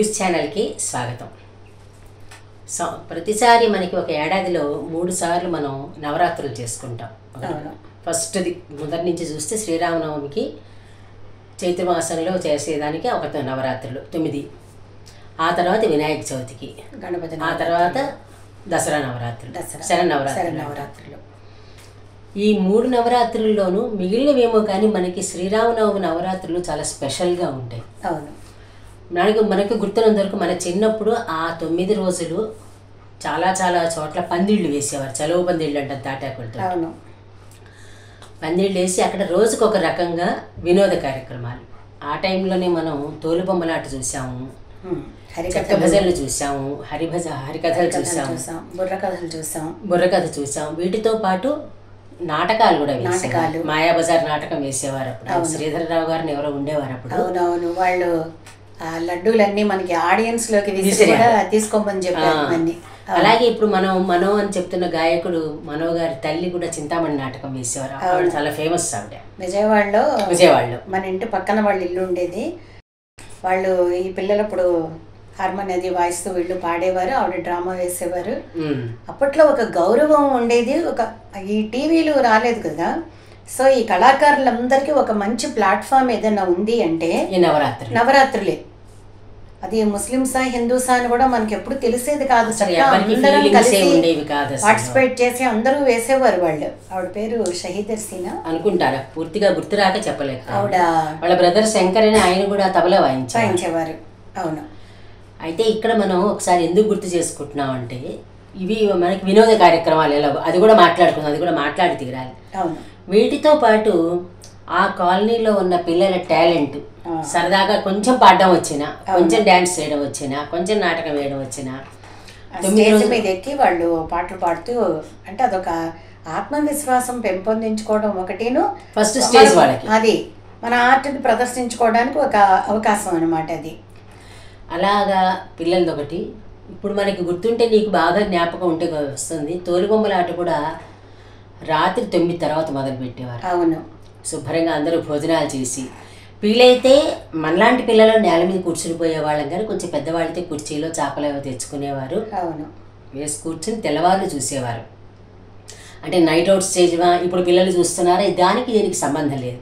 Views ఛానల్కి స్వాగతం. So ప్రతిసారి మనకి ఒక ఏడాదిలో మూడు సార్లు మనం నవరాత్రులు చేసుకుంటాం. ఫస్ట్ది మొదటి నుంచి చూస్తే శ్రీరామనవమికి చైత్రమాసంలో చేసేదానికి ఒక నవరాత్రులు తొమ్మిది. ఆ తర్వాత వినాయక చవితికి గణపతి ఆ తర్వాత దసరా నవరాత్రులు దసరా. శరన్నవరాత్రులు నవరాత్రులు. ఈ మూడు నవరాత్రుల్లోనూ మిగిలినవేమో కానీ మనకి శ్రీరామనవమి నవరాత్రులు చాలా స్పెషల్గా ఉంటాయి. అవును. మనకు మనకు గుర్తున్నంత వరకు మన చిన్నప్పుడు ఆ తొమ్మిది రోజులు చాలా చాలా చోట్ల పందిళ్ళు వేసేవారు. చలువ పందిళ్ళు అంటారు తాటాకులతో. పందిళ్ళు వేసి అక్కడ రోజుకు ఒక రకంగా వినోద కార్యక్రమాలు. ఆ టైంలోనే మనం తోలుబొమ్మలాట చూసాము. చెక్క భజనలు చూసాము. హరిభజ హరికథలు చూసాము. చూసాం. బుర్ర కథలు చూసాం. బుర్రకథ చూసాం వీటితో పాటు నాటకాలు కూడా నాటకాలు. మాయాబజార్ నాటకం వేసేవారు అప్పుడు. శ్రీధరరావు గారిని ఎవరో ఉండేవారు అప్పుడు. అవునవును. వాళ్ళు లడ్డూలన్నీ మనకి ఆడియన్స్లోకి తీసుకోమని చెప్పారు అలాగే ఇప్పుడు మనం మనో అని చెప్తున్న గాయకుడు మనో గారి తల్లి కూడా చింతామణి నాటకం వేసేవారు. ఆవిడ చాలా ఫేమస్ ఆవిడ. విజయవాడలో విజయవాడలో. మన ఇంటి పక్కన వాళ్ళ ఇల్లు ఉండేది. వాళ్ళు ఈ పిల్లలు అప్పుడు హార్మోని అది వాయిస్తూ వీళ్ళు పాడేవారు ఆవిడ డ్రామా వేసేవారు. అప్పట్లో ఒక గౌరవం ఉండేది. ఒక ఈ టీవీలు రాలేదు కదా. సో ఈ కళాకారులందరికీ ఒక మంచి ప్లాట్ఫామ్ ఏదైనా ఉంది అంటే నవరాత్రి నవరాత్రులే. అది ముస్లింసా హిందూసా అని కూడా మనకి ఎప్పుడు తెలిసేది కాదు అందరం కలిసి ఉండేవి కాదు అసలు. పార్టిసిపేట్ చేసి అందరూ వేసేవారు వాళ్ళు. ఆవిడ పేరు షహీదర్ సీనా అనుకుంటారా? పూర్తిగా గుర్తురాక చెప్పలేక. ఆవిడ వాళ్ళ బ్రదర్ శంకర్ అని ఆయన కూడా తబలా వాయించారు. వాయించేవారు. అవును. అయితే ఇక్కడ మనం ఒకసారి ఎందుకు గుర్తు చేసుకుంటున్నాం అంటే ఇవి మనకి వినోద కార్యక్రమాలు ఎలా అది కూడా మాట్లాడుకుందాం అది కూడా మాట్లాడి తీరాలి. అవును. వీటితో పాటు ఆ కాలనీలో ఉన్న పిల్లల టాలెంట్. సరదాగా కొంచెం పాడడం వచ్చినా కొంచెం డ్యాన్స్ చేయడం వచ్చినా కొంచెం నాటకం వేయడం వచ్చినా స్టేజ్ మీద ఎక్కి వాళ్ళు పాటలు పాడుతూ అంటే అదొక ఆత్మవిశ్వాసం పెంపొందించుకోవడం ఒకటిను ఫస్ట్ స్టేజ్ వాళ్ళకి. అది మన ఆర్ట్ని ప్రదర్శించుకోవడానికి ఒక అవకాశం అన్నమాట అది. అలాగా పిల్లలది ఒకటి. ఇప్పుడు మనకి గుర్తుంటే నీకు బాగా జ్ఞాపకం ఉంటే వస్తుంది. తోలుబొమ్మల ఆట కూడా రాత్రి తొమ్మిది తర్వాత మొదలు పెట్టేవారు అవును. శుభ్రంగా అందరూ భోజనాలు చేసి వీలైతే మనలాంటి పిల్లలు నేల మీద కూర్చుని పోయేవాళ్ళం కానీ కొంచెం పెద్దవాళ్ళైతే కుర్చీలో చాపలు అవి తెచ్చుకునేవారు. అవును. వేసి కూర్చుని తెల్లవారులు చూసేవారు. అంటే నైట్ అవుట్ స్టేజ్ ఇప్పుడు పిల్లలు చూస్తున్నారా? దానికి దీనికి సంబంధం లేదు.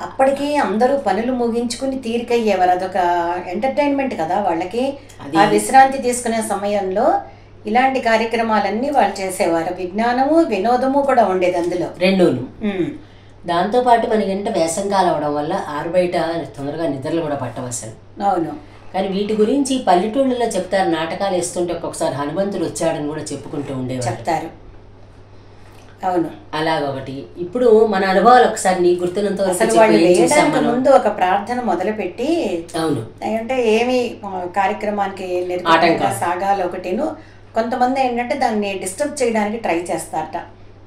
అప్పటికి అందరూ పనులు ముగించుకుని తీరికయ్యేవారు. అదొక ఎంటర్టైన్మెంట్ కదా వాళ్ళకి. ఆ విశ్రాంతి తీసుకునే సమయంలో ఇలాంటి కార్యక్రమాలన్నీ వాళ్ళు చేసేవారు. విజ్ఞానము వినోదము కూడా ఉండేది అందులో. రెండూను. దాంతోపాటు మనకంటే వేసంకాలం అవడం వల్ల ఆరు బయట తొందరగా నిద్రలు కూడా పట్టవసలు అవును. కానీ వీటి గురించి పల్లెటూళ్ళలో చెప్తారు నాటకాలు వేస్తుంటే ఒక్కొక్కసారి హనుమంతుడు వచ్చాడని కూడా చెప్పుకుంటూ ఉండేవారు చెప్తారు. అవును. అలాగొకటి. ఇప్పుడు మన అనుభవాలు ఒకసారి వేయడానికి మనం? ముందు ఒక ప్రార్థన మొదలుపెట్టి అవును. అంటే ఏమి కార్యక్రమానికి సాగాలి ఒకటిను. కొంతమంది ఏంటంటే దాన్ని డిస్టర్బ్ చేయడానికి ట్రై చేస్తారట.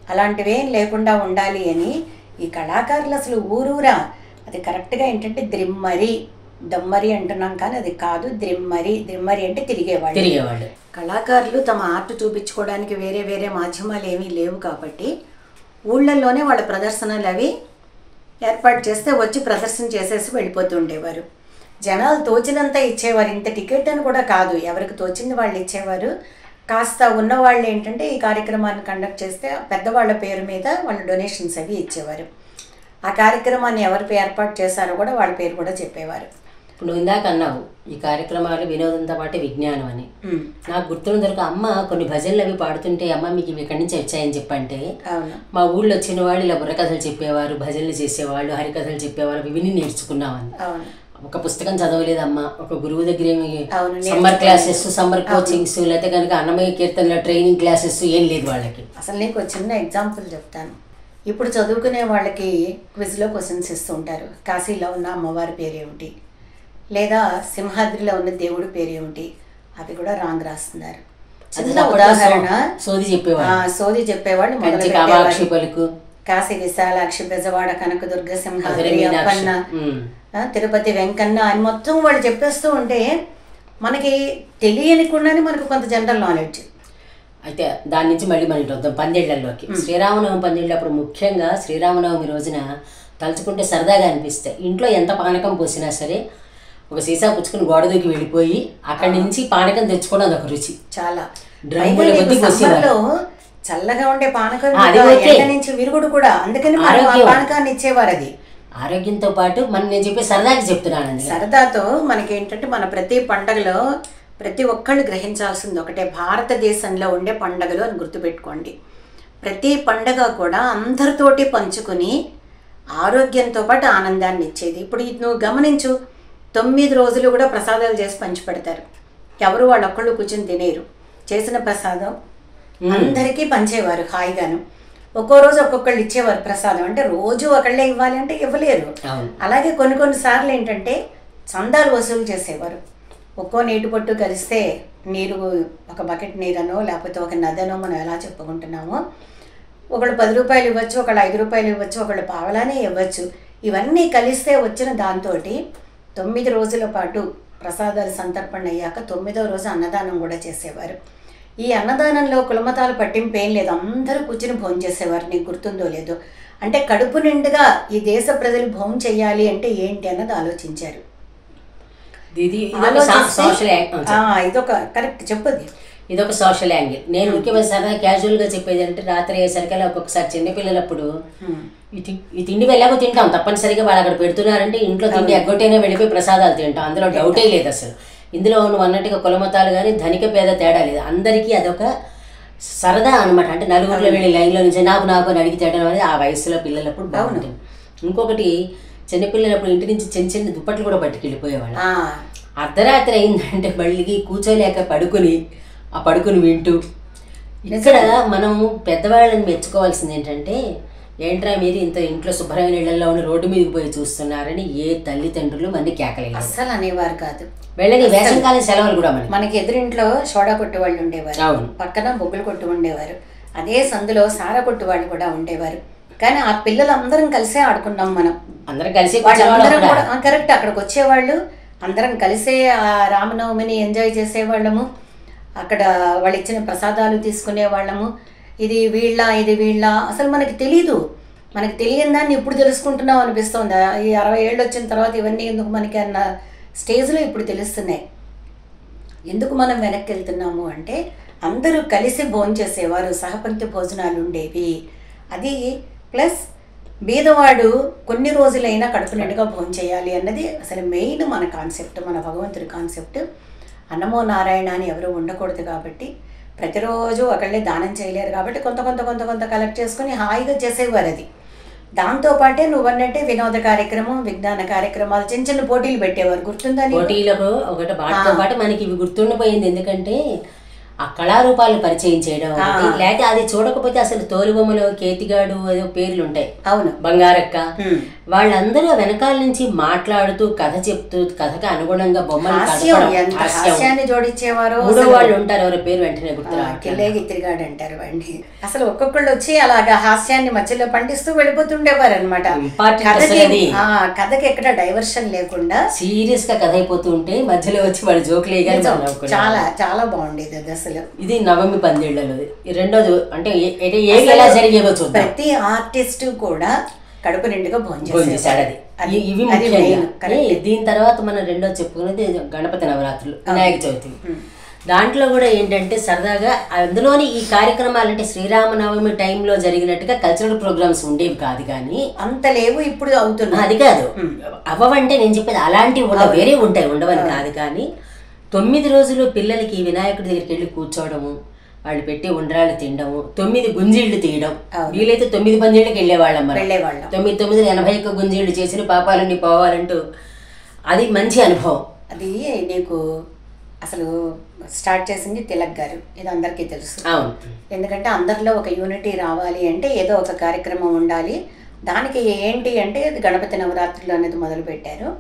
అలాంటివి లేకుండా ఉండాలి అని ఈ కళాకారులు అసలు ఊరూరా? అది కరెక్ట్గా ఏంటంటే ద్రిమ్మరి. దమ్మరి అంటున్నాం కానీ అది కాదు ద్రిమ్మరి. ద్రిమ్మరి అంటే తిరిగేవాళ్ళు. తిరిగేవాళ్ళు. కళాకారులు తమ ఆర్ట్ చూపించుకోవడానికి వేరే వేరే మాధ్యమాలు ఏమీ లేవు కాబట్టి ఊళ్ళల్లోనే వాళ్ళ ప్రదర్శనలు అవి ఏర్పాటు చేస్తే వచ్చి ప్రదర్శన చేసేసి వెళ్ళిపోతూ ఉండేవారు. జనాలు తోచినంత ఇచ్చేవారు. ఇంత టికెట్ అని కూడా కాదు. ఎవరికి తోచింది వాళ్ళు ఇచ్చేవారు. కాస్త ఉన్న వాళ్ళు ఏంటంటే ఈ కార్యక్రమాన్ని కండక్ట్ చేస్తే పెద్దవాళ్ళ పేరు మీద వాళ్ళు డొనేషన్స్ అవి ఇచ్చేవారు. ఆ కార్యక్రమాన్ని ఎవరు ఏర్పాటు చేశారో కూడా వాళ్ళ పేరు కూడా చెప్పేవారు. ఇప్పుడు నువ్వు ఇందాక అన్నావు ఈ కార్యక్రమాలు వినోదంతో పాటు విజ్ఞానం అని. నాకు గుర్తున్నంత వరకు అమ్మ కొన్ని భజనలు అవి పాడుతుంటే అమ్మ మీకు ఇవి ఎక్కడి నుంచి వచ్చాయని చెప్పంటే మా ఊళ్ళో వచ్చిన వాళ్ళు ఇలా బుర్రకథలు చెప్పేవారు భజనలు చేసేవాళ్ళు హరికథలు చెప్పేవారు అవి విని నేర్చుకున్నామని ఒక పుస్తకం చదవలేదమ్మా. ఒక గురువు దగ్గర సమ్మర్ క్లాసెస్ సమ్మర్ కోచింగ్స్ లేకపోతే కనుక అన్నమయ్య కీర్తనల ట్రైనింగ్ క్లాసెస్ ఏం లేదు వాళ్ళకి. అసలు నీకు చిన్న ఎగ్జాంపుల్ చెప్తాను. ఇప్పుడు చదువుకునే వాళ్ళకి క్విజ్లో క్వశ్చన్స్ ఇస్తూ ఉంటారు. కాశీలో ఉన్న అమ్మవారి పేరు ఏమిటి? లేదా సింహాద్రిలో ఉన్న దేవుడి పేరు ఏమిటి? అవి కూడా రాంగ్ రాస్తున్నారు. చిన్న ఉదాహరణ. సోది చెప్పేవాళ్ళు. సోది చెప్పేవాళ్ళు మొదలు కాశీ విశాలాక్షి బెజవాడ కనకదుర్గ సింహాద్రి అప్పన్న. తిరుపతి వెంకన్న అని మొత్తం వాళ్ళు చెప్పేస్తూ ఉంటే మనకి తెలియనికుండానే మనకు కొంత జనరల్ నాలెడ్జ్. అయితే దాని నుంచి మళ్ళీ మన వద్దాం పందేళ్ళలోకి శ్రీరామనవమి పందేళ్ళు అప్పుడు ముఖ్యంగా శ్రీరామనవమి రోజున తలుచుకుంటే సరదాగా అనిపిస్తాయి ఇంట్లో ఎంత పానకం పోసినా సరే ఒక సీసా పుచ్చుకుని గోడ దూకి వెళ్ళిపోయి అక్కడి నుంచి పానకం తెచ్చుకోవడం అదొక రుచి. చాలా. సమ్మర్లో చల్లగా ఉండే పానకం నుంచి విరుగుడు కూడా. అందుకని. పానకాన్ని ఇచ్చేవారు అది ఆరోగ్యంతో పాటు మనం నేను చెప్పే సరదాకి చెప్తున్నానండి. సరదాతో మనకేంటంటే మన ప్రతి పండగలో ప్రతి ఒక్కళ్ళు గ్రహించాల్సింది ఒకటే భారతదేశంలో ఉండే పండగలు అని గుర్తుపెట్టుకోండి. ప్రతి పండగ కూడా అందరితోటి పంచుకుని ఆరోగ్యంతో పాటు ఆనందాన్ని ఇచ్చేది. ఇప్పుడు నువ్వు గమనించు తొమ్మిది రోజులు కూడా ప్రసాదాలు చేసి పంచిపెడతారు. ఎవరు వాళ్ళొక్కళ్ళు కూర్చొని తినేరు. చేసిన ప్రసాదం అందరికీ పంచేవారు హాయిగాను. ఒక్కో రోజు ఒక్కొక్కళ్ళు ఇచ్చేవారు ప్రసాదం. అంటే రోజు ఒకళ్ళే ఇవ్వాలి అంటే ఇవ్వలేరు. అలాగే కొన్ని కొన్ని సార్లు ఏంటంటే చందాలు వసూలు చేసేవారు. ఒక్కో నీటి పొట్టు కలిస్తే నీరు ఒక బకెట్ నీరనో లేకపోతే ఒక నదనో మనం ఎలా చెప్పుకుంటున్నామో ఒకళ్ళు పది రూపాయలు ఇవ్వచ్చు ఒకళ్ళు ఐదు రూపాయలు ఇవ్వచ్చు ఒకళ్ళు పావలానే ఇవ్వచ్చు. ఇవన్నీ కలిస్తే వచ్చిన దాంతో తొమ్మిది రోజుల పాటు ప్రసాదాలు సంతర్పణ అయ్యాక తొమ్మిదో రోజు అన్నదానం కూడా చేసేవారు. ఈ అన్నదానంలో కులమతాలు పట్టింపు ఏం లేదు. అందరూ కూర్చుని భోజనం చేసేవారు. నీకు గుర్తుందో లేదో. అంటే కడుపు నిండుగా ఈ దేశ ప్రజలు భోజనం చేయాలి అంటే ఏంటి అన్నది ఆలోచించారు. ఇది ఇదొక కరెక్ట్ చెప్పది ఇదొక సోషల్ యాంగిల్. నేను ముఖ్యమైన సరదా క్యాజువల్గా చెప్పేది అంటే రాత్రి అయ్యేసరికల్లా ఒక్కొక్కసారి చిన్నపిల్లలప్పుడు ఈ తిండి వెళ్ళాక తింటాం. తప్పనిసరిగా వాళ్ళు అక్కడ పెడుతున్నారంటే ఇంట్లో తిండి ఎగ్గొట్టైనా వెళ్ళిపోయి ప్రసాదాలు తింటాం. అందులో డౌటే లేదు అసలు. ఇందులో నువ్వు అన్నట్టుగా కులమతాలు కానీ ధనిక పేద తేడా లేదు. అందరికీ అదొక సరదా అనమాట అంటే నలుగురిలో వెళ్ళి లైన్లో నుంచి నాకు నాకు అని అడిగి తేడం అనేది ఆ వయసులో పిల్లలప్పుడు బాగుంటుంది. ఇంకొకటి చిన్నపిల్లలప్పుడు ఇంటి నుంచి చిన్న చిన్న దుప్పట్లు కూడా పట్టుకెళ్ళిపోయేవాళ్ళు. అర్ధరాత్రి అయిందంటే మళ్ళీ కూర్చోలేక పడుకుని ఆ పడుకుని వింటూ. ఇక్కడ మనం పెద్దవాళ్ళని మెచ్చుకోవాల్సింది ఏంటంటే ఏంట్రా మీరు ఇంత ఇంట్లో శుభ్రమైన ఇళ్ళలో ఉండి రోడ్డు మీదకి పోయి చూస్తున్నారని ఏ తల్లిదండ్రులు మంది కేకలేదు అస్సలు అనేవారు కాదు. వెళ్ళని వేసంకాలం సెలవులు కూడా మనకి. మనకి ఎదురింట్లో సోడా కొట్టు వాళ్ళు ఉండేవారు. అవును. పక్కన బొగ్గులు కొట్టు ఉండేవారు. అదే సందులో సారా కొట్టు వాళ్ళు కూడా ఉండేవారు. కానీ ఆ పిల్లలందరం కలిసే ఆడుకున్నాం మనం. అందరం కలిసి కరెక్ట్ అక్కడికి వచ్చేవాళ్ళు. అందరం కలిసే ఆ రామనవమిని ఎంజాయ్ చేసేవాళ్ళము. అక్కడ వాళ్ళు ఇచ్చిన ప్రసాదాలు తీసుకునే వాళ్ళము ఇది వీళ్ళ ఇది వీళ్ళ. అసలు మనకి తెలీదు. మనకి తెలియని దాన్ని ఇప్పుడు తెలుసుకుంటున్నాం అనిపిస్తుంది. ఈ అరవై ఏళ్ళు వచ్చిన తర్వాత ఇవన్నీ ఎందుకు మనకి అన్న స్టేజ్లో ఇప్పుడు తెలుస్తున్నాయి. ఎందుకు మనం వెనక్కి వెళ్తున్నాము అంటే అందరూ కలిసి భోంచేసేవారు సహపంక్తి భోజనాలు ఉండేవి. అది ప్లస్ బీదవాడు కొన్ని రోజులైనా కడుపు నిండుగా చేయాలి అన్నది అసలు మెయిన్ మన కాన్సెప్ట్ మన భగవంతుడి కాన్సెప్ట్. అన్నమో నారాయణ అని ఎవరు ఉండకూడదు కాబట్టి ప్రతిరోజు ఒకళ్ళే దానం చేయలేరు కాబట్టి కొంత కొంత కొంత కొంత కలెక్ట్ చేసుకొని హాయిగా చేసేవారు అది. దాంతోపాటే నువ్వు అన్నట్టే వినోద కార్యక్రమం విజ్ఞాన కార్యక్రమాలు చిన్న చిన్న పోటీలు పెట్టేవారు. గుర్తుందా? పోటీలకు ఒకటి పాటు మనకి ఇవి గుర్తుండిపోయింది. ఎందుకంటే ఆ కళారూపాలను పరిచయం చేయడం లేకపోతే అది చూడకపోతే అసలు తోలుబొమ్మలో కేతిగాడు ఏదో పేర్లు ఉంటాయి అవును. బంగారక్క. వాళ్ళందరూ వెనకాల నుంచి మాట్లాడుతూ కథ చెప్తూ కథకు అనుగుణంగా బొమ్మలు జోడించేవారో మూడో వాళ్ళు ఉంటారు ఎవరో పేరు వెంటనే గుర్తు రావట్లేదు. కిల్లేగి తిరిగాడు అంటారు వాడిని. అసలు ఒక్కొక్కళ్ళు వచ్చి అలాగా హాస్యాన్ని మధ్యలో పండిస్తూ వెళ్ళిపోతుండేవారు అనమాట. కథకి ఎక్కడ డైవర్షన్ లేకుండా సీరియస్గా కథ అయిపోతూ ఉంటే మధ్యలో వచ్చి వాళ్ళు జోకులు. చాలా చాలా బాగుండేది అసలు. ఇది నవమి పందేళ్ళలో ఈ రెండోది అంటే ఏ- ఎలా జరిగేవో చూద్దాం. ప్రతి ఆర్టిస్ట్ కూడా కడుపు నిండుగా భోజనం. అది. ఇవి అది దీని తర్వాత మనం రెండో చెప్పుకున్నది గణపతి నవరాత్రులు వినాయక చవితి. దాంట్లో కూడా ఏంటంటే సరదాగా అందులోని ఈ కార్యక్రమాలు అంటే శ్రీరామనవమి టైంలో జరిగినట్టుగా కల్చరల్ ప్రోగ్రామ్స్ ఉండేవి కాదు కానీ అంత లేవు ఇప్పుడు అవుతున్నాయి. అది కాదు. అవ్వవంటే నేను చెప్పేది అలాంటివి వేరే ఉంటాయి ఉండవని కాదు కానీ తొమ్మిది రోజులు పిల్లలకి వినాయకుడి దగ్గరికి వెళ్ళి కూర్చోవడము వాళ్ళు పెట్టి ఉండ్రాళ్ళు తినడము తొమ్మిది గుంజీళ్ళు తీయడం. వీలైతే తొమ్మిది పందేళ్ళకి వెళ్ళేవాళ్ళం వెళ్ళేవాళ్ళం. తొమ్మిది తొమ్మిది ఎనభై ఒక్క గుంజీళ్ళు చేసిన పాపాలన్నీ పోవాలంటూ అది మంచి అనుభవం. అది నీకు అసలు స్టార్ట్ చేసింది తిలక్ గారు. ఇది అందరికీ తెలుసు. అవును. ఎందుకంటే అందరిలో ఒక యూనిటీ రావాలి అంటే ఏదో ఒక కార్యక్రమం ఉండాలి. దానికి ఏంటి అంటే గణపతి నవరాత్రులు అనేది మొదలుపెట్టారు.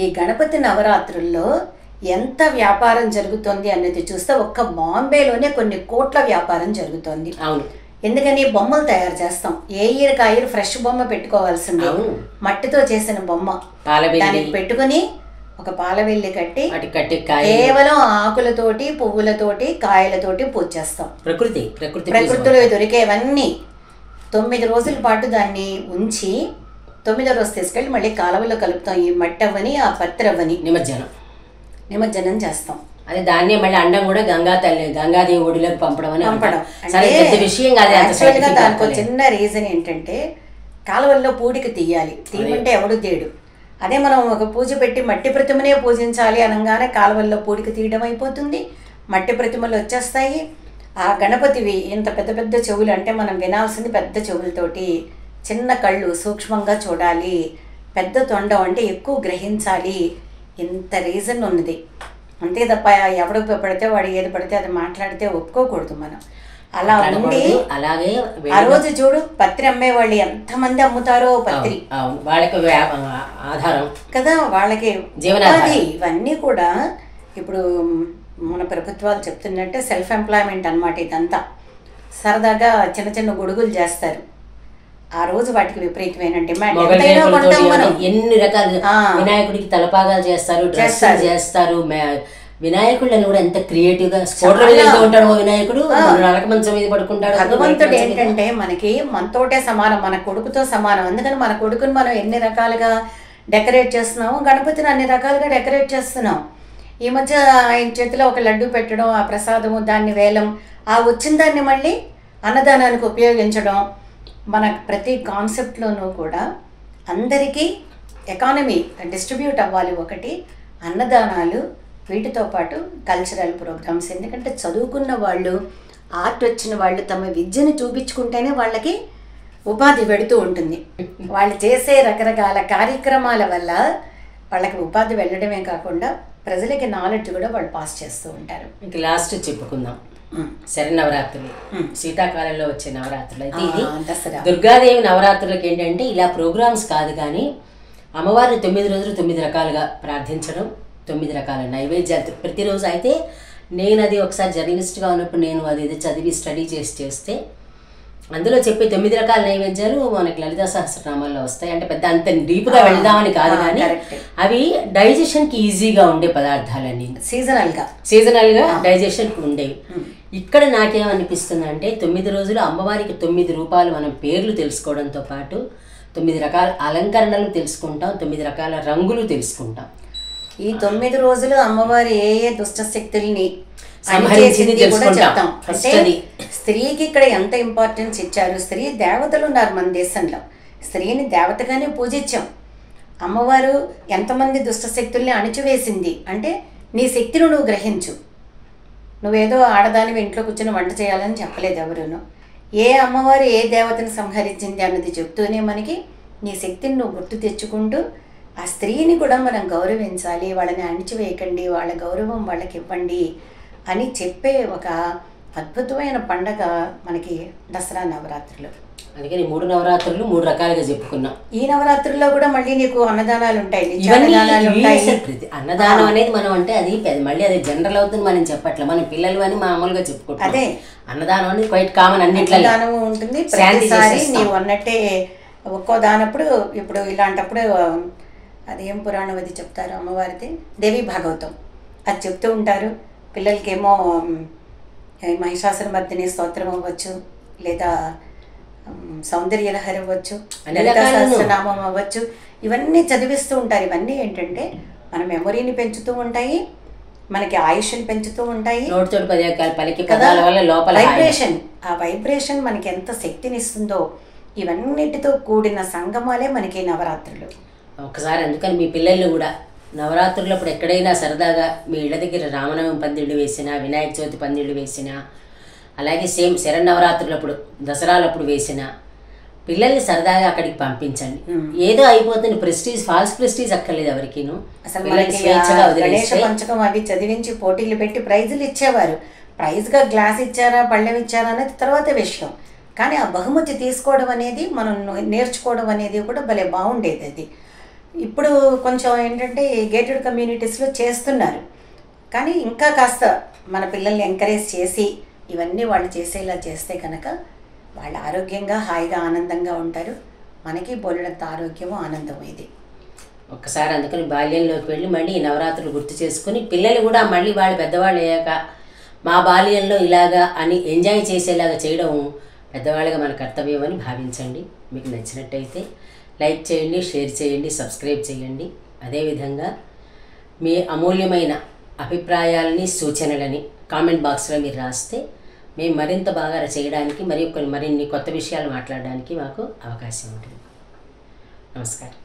ఈ గణపతి నవరాత్రుల్లో ఎంత వ్యాపారం జరుగుతుంది అనేది చూస్తే ఒక్క బాంబేలోనే కొన్ని కోట్ల వ్యాపారం జరుగుతోంది. అవును. ఎందుకని బొమ్మలు తయారు చేస్తాం. ఏ ఇయర్కి ఆ ఇయర్ ఫ్రెష్ బొమ్మ పెట్టుకోవాల్సిందే. మట్టితో చేసిన బొమ్మ. దానికి పెట్టుకుని ఒక పాలవెల్లి కట్టి కట్టి కేవలం ఆకులతోటి పువ్వులతోటి కాయలతోటి పూజ చేస్తాం. ప్రకృతి ప్రకృతి. ప్రకృతిలో దొరికేవన్నీ తొమ్మిది రోజుల పాటు దాన్ని ఉంచి తొమ్మిదో రోజు తీసుకెళ్ళి మళ్ళీ కాలువలో కలుపుతాం. ఈ మట్టి అవ్వని ఆ పత్రి అవ్వని నిమజ్జనం. నిమజ్జనం చేస్తాం. అదే దాన్నే మళ్ళీ అండం కూడా గంగా తల్లి గంగాదేవి ఒడిలోకి పంపడం అని పంపడం. సరే పెద్ద విషయం కాదు యాక్చువల్గా దానికి. చిన్న రీజన్ ఏంటంటే కాలువల్లో పూడికి తీయాలి. తీయమంటే ఎవడు తీయడు. అదే మనం ఒక పూజ పెట్టి మట్టి ప్రతిమనే పూజించాలి అనగానే కాలువల్లో పూడికి తీయడం అయిపోతుంది. మట్టి ప్రతిమలు వచ్చేస్తాయి. ఆ గణపతివి ఇంత పెద్ద పెద్ద చెవులు అంటే మనం వినాల్సింది పెద్ద చెవులతోటి చిన్న కళ్ళు సూక్ష్మంగా చూడాలి. పెద్ద తొండం అంటే ఎక్కువ గ్రహించాలి. ఇంత రీజన్ ఉన్నది. అంతే తప్ప ఎవడు పడితే వాడు ఏది పడితే అది మాట్లాడితే ఒప్పుకోకూడదు మనం. అలా ఉండి. అలాగే ఆ రోజు చూడు పత్రి అమ్మే వాళ్ళు ఎంతమంది అమ్ముతారో పత్రి. వాళ్ళకి ఆధారం. కదా వాళ్ళకి జీవనాధారం. ఉపాధి ఇవన్నీ కూడా ఇప్పుడు మన ప్రభుత్వాలు చెప్తున్నట్టే సెల్ఫ్ ఎంప్లాయ్మెంట్ అన్నమాట ఇదంతా. సరదాగా చిన్న చిన్న గొడుగులు చేస్తారు. ఆ రోజు వాటికి విపరీతమైన డిమాండ్ ఎన్ని రకాలు. వినాయకుడికి తలపాగాలు చేస్తారు డ్రెస్సులు చేస్తారు. వినాయకుళ్ళని కూడా ఎంత క్రియేటివ్గా స్కూటర్ మీద వెళ్తూ ఉంటాడు వినాయకుడు నడక మంచం మీద పడుకుంటాడు. భగవంతుడు ఏంటంటే మనకి మనతోటే సమానం మన కొడుకుతో సమానం. అందుకని మన కొడుకుని మనం ఎన్ని రకాలుగా డెకరేట్ చేస్తున్నాము గణపతిని అన్ని రకాలుగా డెకరేట్ చేస్తున్నాం. ఈ మధ్య ఆయన చేతిలో ఒక లడ్డు పెట్టడం ఆ ప్రసాదము దాన్ని వేలం ఆ వచ్చిన దాన్ని మళ్ళీ అన్నదానానికి ఉపయోగించడం మన ప్రతి కాన్సెప్ట్లోనూ కూడా అందరికీ ఎకానమీ డిస్ట్రిబ్యూట్ అవ్వాలి ఒకటి అన్నదానాలు వీటితో పాటు కల్చరల్ ప్రోగ్రామ్స్ ఎందుకంటే చదువుకున్న వాళ్ళు ఆర్ట్ వచ్చిన వాళ్ళు తమ విద్యను చూపించుకుంటేనే వాళ్ళకి ఉపాధి పెడుతూ ఉంటుంది. వాళ్ళు చేసే రకరకాల కార్యక్రమాల వల్ల వాళ్ళకి ఉపాధి వెళ్ళడమే కాకుండా ప్రజలకి నాలెడ్జ్ కూడా వాళ్ళు పాస్ చేస్తూ ఉంటారు. ఇంక లాస్ట్ చెప్పుకుందాం. శరన్నవరాత్రులు. శీతాకాలంలో వచ్చే నవరాత్రులు. అయితే ఇది దుర్గాదేవి నవరాత్రులకు ఏంటంటే ఇలా ప్రోగ్రామ్స్ కాదు కానీ అమ్మవారిని తొమ్మిది రోజులు తొమ్మిది రకాలుగా ప్రార్థించడం తొమ్మిది రకాల నైవేద్యాలు ప్రతిరోజు అయితే నేను అది ఒకసారి జర్నలిస్ట్గా ఉన్నప్పుడు నేను అది ఇది చదివి స్టడీ చేసి చేస్తే అందులో చెప్పే తొమ్మిది రకాల నైవేద్యాలు మనకి లలితా సహస్రనామాల్లో వస్తాయి. అంటే పెద్ద అంత డీప్గా వెళ్దామని కాదు కానీ. అవి డైజెషన్కి ఈజీగా ఉండే పదార్థాలన్నీ. సీజనల్గా. సీజనల్గా డైజెషన్కి ఉండేవి. ఇక్కడ నాకేమనిపిస్తుంది అంటే తొమ్మిది రోజులు అమ్మవారికి తొమ్మిది రూపాయలు మనం పేర్లు తెలుసుకోవడంతో పాటు తొమ్మిది రకాల అలంకరణలు తెలుసుకుంటాం తొమ్మిది రకాల రంగులు తెలుసుకుంటాం. ఈ తొమ్మిది రోజులు అమ్మవారి ఏ ఏ దుష్ట శక్తుల్ని. స్త్రీకి ఇక్కడ ఎంత ఇంపార్టెన్స్ ఇచ్చారు? స్త్రీ దేవతలు ఉన్నారు మన దేశంలో. స్త్రీని దేవతగానే పూజించాం. అమ్మవారు ఎంతమంది దుష్ట శక్తుల్ని అణిచివేసింది? అంటే నీ శక్తిని నువ్వు గ్రహించు. నువ్వేదో ఆడదానివి ఇంట్లో కూర్చొని వంట చేయాలని చెప్పలేదు ఎవరును. ఏ అమ్మవారు ఏ దేవతను సంహరించింది అన్నది చెప్తూనే మనకి నీ శక్తిని నువ్వు గుర్తు తెచ్చుకుంటూ ఆ స్త్రీని కూడా మనం గౌరవించాలి వాళ్ళని అణిచివేయకండి వాళ్ళ గౌరవం వాళ్ళకి ఇవ్వండి అని చెప్పే ఒక అద్భుతమైన పండగ మనకి దసరా నవరాత్రులు. అందుకని మూడు నవరాత్రులు మూడు రకాలుగా చెప్పుకున్నాం. ఈ నవరాత్రుల్లో కూడా మళ్ళీ నీకు అన్నదానాలు ఉంటాయి అన్నదానం అనేది మనం అంటే అది మళ్ళీ అది జనరల్ అవుతుంది మనం చెప్పట్లే. మనం పిల్లలు అని మామూలుగా చెప్పుకుంటాం అదే. అన్నదానం అనేది క్వైట్ కామన్ అన్నిట్లో ఉంటుంది. ప్రతిసారి. నీవు అన్నట్టే ఒక్కో దానప్పుడు ఇప్పుడు ఇలాంటప్పుడు అది ఏం పురాణం అది చెప్తారు అమ్మవారిది? దేవి భాగవతం. అది చెప్తూ ఉంటారు. పిల్లలకేమో మహిషాసుర మర్దిని స్తోత్రం అవ్వచ్చు లేదా సౌందర్యలహరి అవ్వచ్చు లలితా. సహస్రనామం అవ్వచ్చు ఇవన్నీ చదివిస్తూ ఉంటారు ఇవన్నీ ఏంటంటే మన మెమొరీని పెంచుతూ ఉంటాయి మనకి ఆయుష్ని పెంచుతూ ఉంటాయి పలికి కదా పదాల వల్ల లోపల. వైబ్రేషన్ ఆ వైబ్రేషన్ మనకి ఎంత శక్తిని ఇస్తుందో ఇవన్నిటితో కూడిన సంగమాలే మనకి నవరాత్రులు ఒకసారి అందుకని మీ పిల్లలు కూడా నవరాత్రులప్పుడు ఎక్కడైనా సరదాగా మీ ఇళ్ళ దగ్గర రామనవమి పందిళ్ళు వేసినా వినాయక చవితి పందిళ్ళు వేసినా అలాగే సేమ్ శరన్నవరాత్రులప్పుడు దసరాలప్పుడు వేసినా పిల్లల్ని సరదాగా అక్కడికి పంపించండి. ఏదో అయిపోతుంది ప్రెస్టీజ్ ఫాల్స్ ప్రెస్టీజ్ అక్కర్లేదు ఎవరికిను. అసలు గణేష పంచకం అవి చదివించి పోటీలు పెట్టి ప్రైజులు ఇచ్చేవారు. ప్రైజ్గా గ్లాస్ ఇచ్చారా పళ్ళెం ఇచ్చారా అనేది తర్వాత విషయం. కానీ ఆ బహుమతి తీసుకోవడం అనేది మనం నేర్చుకోవడం అనేది కూడా భలే బాగుండేది అది. ఇప్పుడు కొంచెం ఏంటంటే గేటెడ్ కమ్యూనిటీస్లో చేస్తున్నారు. కానీ ఇంకా కాస్త మన పిల్లల్ని ఎంకరేజ్ చేసి ఇవన్నీ వాళ్ళు చేసేలా చేస్తే కనుక వాళ్ళు ఆరోగ్యంగా హాయిగా ఆనందంగా ఉంటారు. మనకి బోలెడంత ఆరోగ్యము ఆనందం ఇది. ఒక్కసారి అందుకని బాల్యంలోకి వెళ్ళి మళ్ళీ నవరాత్రులు గుర్తు చేసుకుని పిల్లలు కూడా మళ్ళీ వాళ్ళు పెద్దవాళ్ళు అయ్యాక మా బాల్యంలో ఇలాగా అని ఎంజాయ్ చేసేలాగా చేయడం పెద్దవాళ్ళగా మన కర్తవ్యం అని భావించండి. మీకు నచ్చినట్టయితే లైక్ చేయండి షేర్ చేయండి సబ్స్క్రైబ్ చేయండి. అదేవిధంగా మీ అమూల్యమైన అభిప్రాయాలని సూచనలని కామెంట్ బాక్స్లో మీరు రాస్తే మేము మరింత బాగా చేయడానికి మరియు కొన్ని మరిన్ని కొత్త విషయాలు మాట్లాడడానికి మాకు అవకాశం ఉంటుంది. నమస్కారం.